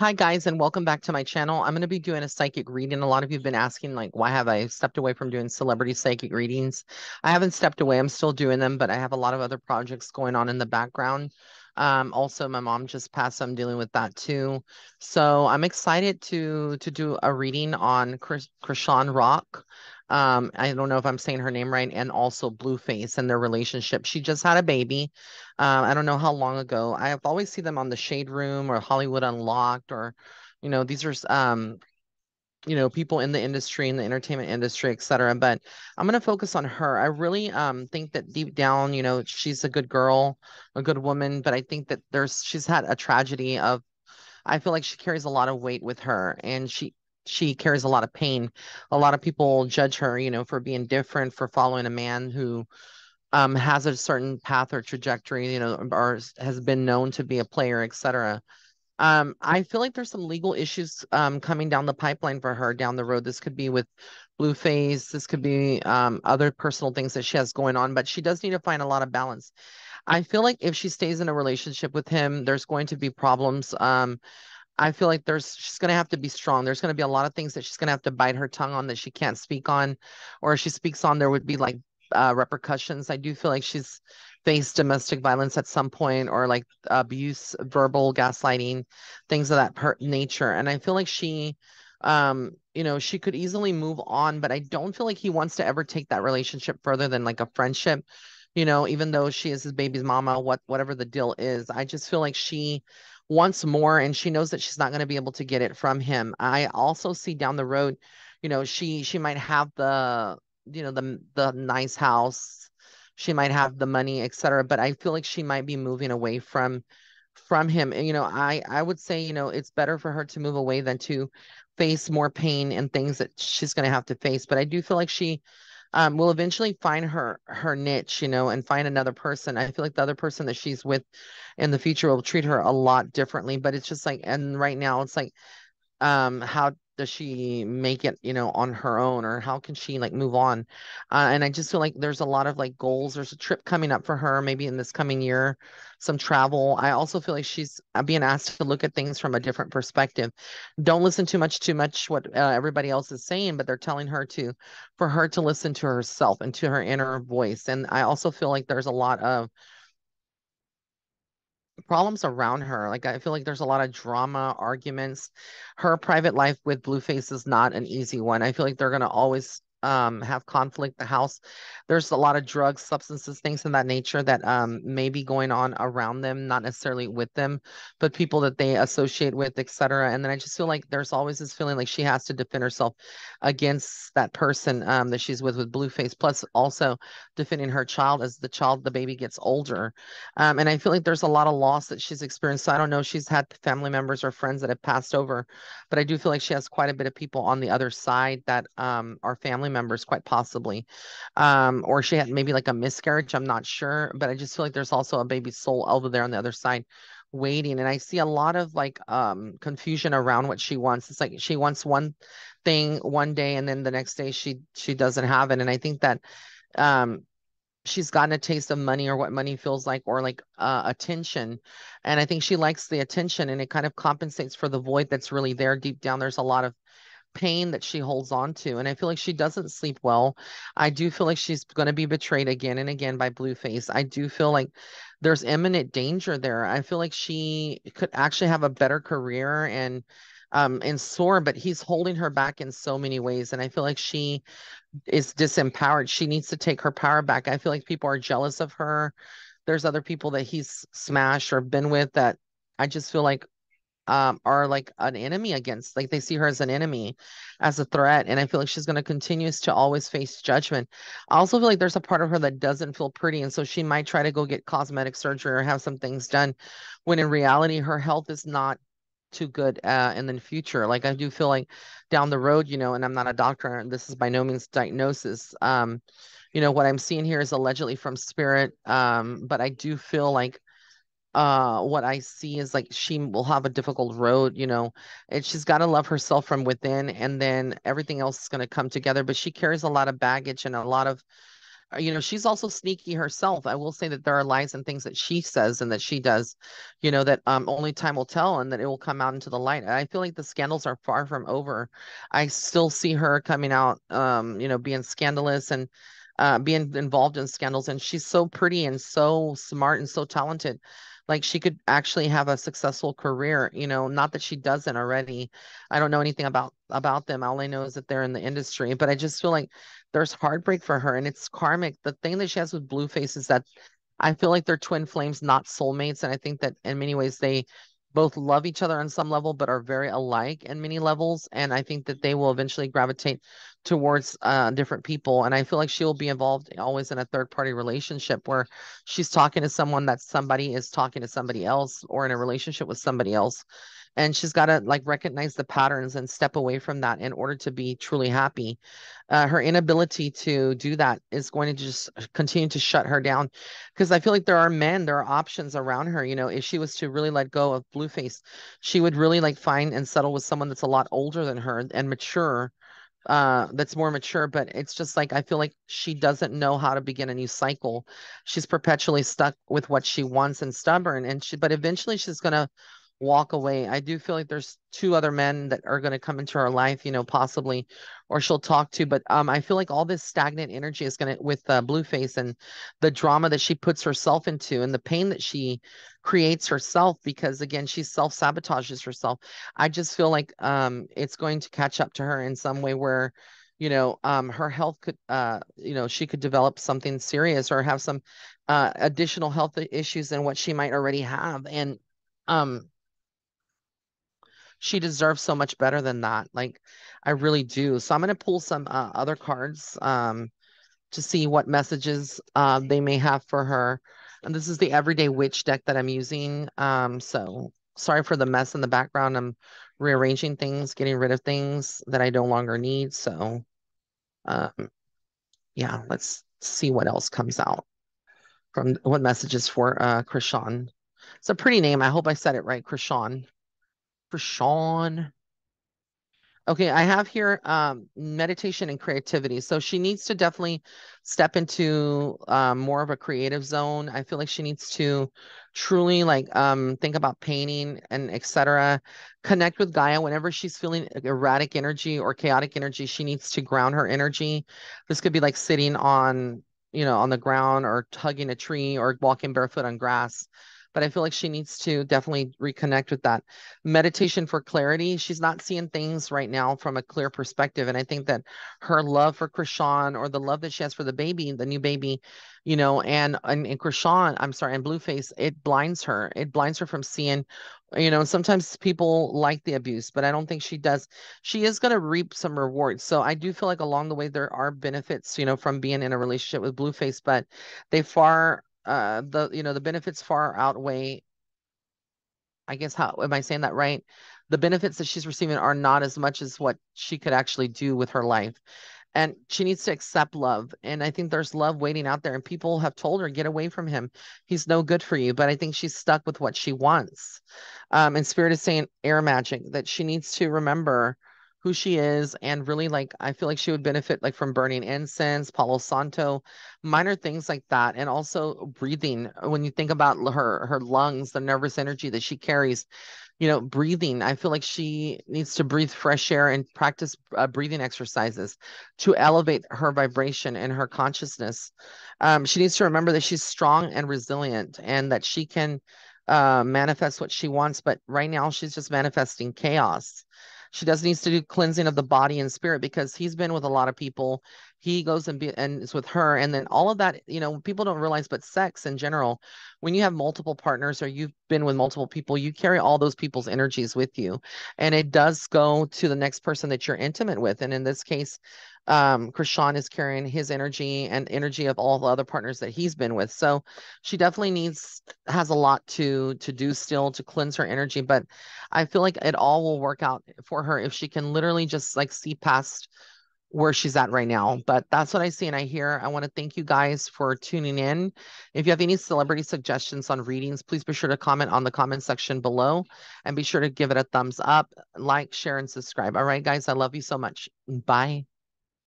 Hi guys, and welcome back to my channel. I'm going to be doing a psychic reading. A lot of you have been asking, like, why have I stepped away from doing celebrity psychic readings? I haven't stepped away. I'm still doing them, but I have a lot of other projects going on in the background. Um, also, my mom just passed, so I'm dealing with that too. So I'm excited to to do a reading on Chris, Chrisean Rock. Um, I don't know if I'm saying her name right, and also Blueface and their relationship. She just had a baby. Uh, I don't know how long ago. I have always see them on the Shade Room or Hollywood Unlocked, or you know, these are um, you know, people in the industry, in the entertainment industry, et cetera. But I'm gonna focus on her. I really um think that deep down, you know, she's a good girl, a good woman, but I think that there's she's had a tragedy of I feel like she carries a lot of weight with her and she she carries a lot of pain. A lot of people judge her, you know, for being different, for following a man who um, has a certain path or trajectory, you know, or has been known to be a player, etc. Um, I feel like there's some legal issues um, coming down the pipeline for her down the road. This could be with Blueface. This could be um, other personal things that she has going on, but she does need to find a lot of balance. I feel like if she stays in a relationship with him, there's going to be problems. Um, I feel like there's she's gonna have to be strong. There's gonna be a lot of things that she's gonna have to bite her tongue on that she can't speak on, or if she speaks on, there would be like uh, repercussions. I do feel like she's faced domestic violence at some point, or like abuse, verbal gaslighting, things of that per- nature. And I feel like she, um, you know, she could easily move on, but I don't feel like he wants to ever take that relationship further than like a friendship. You know, even though she is his baby's mama, what whatever the deal is, I just feel like she wants more and she knows that she's not going to be able to get it from him. I also see down the road, you know, she she might have the you know the the nice house, she might have the money, etc. But I feel like she might be moving away from from him. And, you know, I I would say you know it's better for her to move away than to face more pain and things that she's going to have to face. But I do feel like she um, will eventually find her her niche, you know, and find another person. I feel like the other person that she's with in the future will treat her a lot differently. But it's just like, and right now it's like, um, how does she make it you know on her own or how can she like move on? Uh, and i just feel like there's a lot of like goals. There's a trip coming up for her maybe in this coming year some travel. I also feel like she's uh, being asked to look at things from a different perspective. Don't listen too much too much what uh, everybody else is saying but they're telling her to for her to listen to herself and to her inner voice. And i also feel like there's a lot of problems around her. Like I feel like there's a lot of drama, arguments. Her private life with Blueface is not an easy one. I feel like they're gonna always um have conflict the house. There's a lot of drugs substances things in that nature that um may be going on around them not necessarily with them but people that they associate with etc and then i just feel like there's always this feeling like she has to defend herself against that person um that she's with with blueface plus also defending her child as the child the baby gets older. Um and i feel like there's a lot of loss that she's experienced. So i don't know she's had family members or friends that have passed over but i do feel like she has quite a bit of people on the other side that um are family members, quite possibly. Um, or she had maybe like a miscarriage. I'm not sure, but I just feel like there's also a baby soul over there on the other side waiting. And I see a lot of like um confusion around what she wants. It's like she wants one thing one day and then the next day she she doesn't have it. And I think that um she's gotten a taste of money or what money feels like or like uh, attention and i think she likes the attention and it kind of compensates for the void that's really there deep down there's a lot of pain that she holds on to. And I feel like she doesn't sleep well. I do feel like she's going to be betrayed again and again by Blueface. I do feel like there's imminent danger there. I feel like she could actually have a better career and um and soar, but he's holding her back in so many ways. And I feel like she is disempowered. She needs to take her power back. I feel like people are jealous of her. There's other people that he's smashed or been with that I just feel like um, are like an enemy against like they see her as an enemy as a threat and i feel like she's going to continue to always face judgment. I also feel like there's a part of her that doesn't feel pretty and so she might try to go get cosmetic surgery or have some things done when in reality her health is not too good uh, in the future. Like i do feel like down the road you know and i'm not a doctor and this is by no means diagnosis um you know what i'm seeing here is allegedly from spirit um but i do feel like uh what I see is like she will have a difficult road, you know, and she's got to love herself from within and then everything else is going to come together, but she carries a lot of baggage and a lot of uh, you know, she's also sneaky herself. I will say that there are lies and things that she says and that she does, you know, that um only time will tell and that it will come out into the light. I feel like the scandals are far from over. I still see her coming out, um, you know, being scandalous and uh, being involved in scandals. And she's so pretty and so smart and so talented. Like she could actually have a successful career, you know, not that she doesn't already. I don't know anything about about them. All I know is that they're in the industry, but I just feel like there's heartbreak for her and it's karmic. The thing that she has with Blueface is that I feel like they're twin flames, not soulmates. And I think that in many ways they both love each other on some level, but are very alike in many levels. And I think that they will eventually gravitate towards uh, different people. And I feel like she will be involved always in a third party relationship where she's talking to someone that somebody is talking to somebody else or in a relationship with somebody else and she's got to like recognize the patterns and step away from that in order to be truly happy. Uh, her inability to do that is going to just continue to shut her down. Because i feel like there are men there are options around her you know if she was to really let go of blueface she would really like find and settle with someone that's a lot older than her and mature uh that's more mature but it's just like i feel like she doesn't know how to begin a new cycle. She's perpetually stuck with what she wants and stubborn and she but eventually she's going to walk away. I do feel like there's two other men that are going to come into her life, you know, possibly, or she'll talk to. But um, I feel like all this stagnant energy is going to, with uh, Blueface and the drama that she puts herself into and the pain that she creates herself, because again, she self sabotages herself. I just feel like um, it's going to catch up to her in some way where you know um, her health could uh, you know she could develop something serious or have some uh, additional health issues than what she might already have and um she deserves so much better than that. Like, I really do. So I'm going to pull some uh, other cards um, to see what messages uh, they may have for her. And this is the Everyday Witch deck that I'm using. Um, so sorry for the mess in the background. I'm rearranging things, getting rid of things that I no longer need. So, um, yeah, let's see what else comes out from what messages for uh, Chrisean. It's a pretty name. I hope I said it right, Chrisean for Sean. Okay, I have here um, meditation and creativity. So she needs to definitely step into um, more of a creative zone. I feel like she needs to truly like um, think about painting and etc. Connect with Gaia whenever she's feeling erratic energy or chaotic energy. She needs to ground her energy. This could be like sitting on, you know, on the ground or tugging a tree or walking barefoot on grass but I feel like she needs to definitely reconnect with that meditation for clarity. She's not seeing things right now from a clear perspective. And I think that her love for Chrisean or the love that she has for the baby, the new baby, you know, and, and, and Chrisean, I'm sorry, and Blueface, it blinds her. It blinds her from seeing you know sometimes people like the abuse but i don't think she does she is going to reap some rewards so i do feel like along the way there are benefits you know from being in a relationship with blueface but they far uh the you know the benefits far outweigh I guess how am I saying that right? The benefits that she's receiving are not as much as what she could actually do with her life. And she needs to accept love. And I think there's love waiting out there. And people have told her, get away from him. He's no good for you. But I think she's stuck with what she wants. Um, and Spirit is saying air magic, that she needs to remember who she is and really like I feel like she would benefit like from burning incense, Palo Santo, minor things like that and also breathing when you think about her her lungs, the nervous energy that she carries, you know, breathing. I feel like she needs to breathe fresh air and practice uh, breathing exercises to elevate her vibration and her consciousness. Um, she needs to remember that she's strong and resilient and that she can uh, manifest what she wants, but right now she's just manifesting chaos she does needs to do cleansing of the body and spirit because he's been with a lot of people. He goes and be and is with her, and then all of that. You know, people don't realize, but sex in general, when you have multiple partners or you've been with multiple people, you carry all those people's energies with you, and it does go to the next person that you're intimate with. And in this case, um Chrisean is carrying his energy and energy of all the other partners that he's been with. So she definitely needs has a lot to to do still to cleanse her energy, but I feel like it all will work out for her if she can literally just like see past where she's at right now. But that's what I see and I hear. I want to thank you guys for tuning in. If you have any celebrity suggestions on readings, please be sure to comment on the comment section below and be sure to give it a thumbs up, like, share, and subscribe. All right, guys, I love you so much. Bye.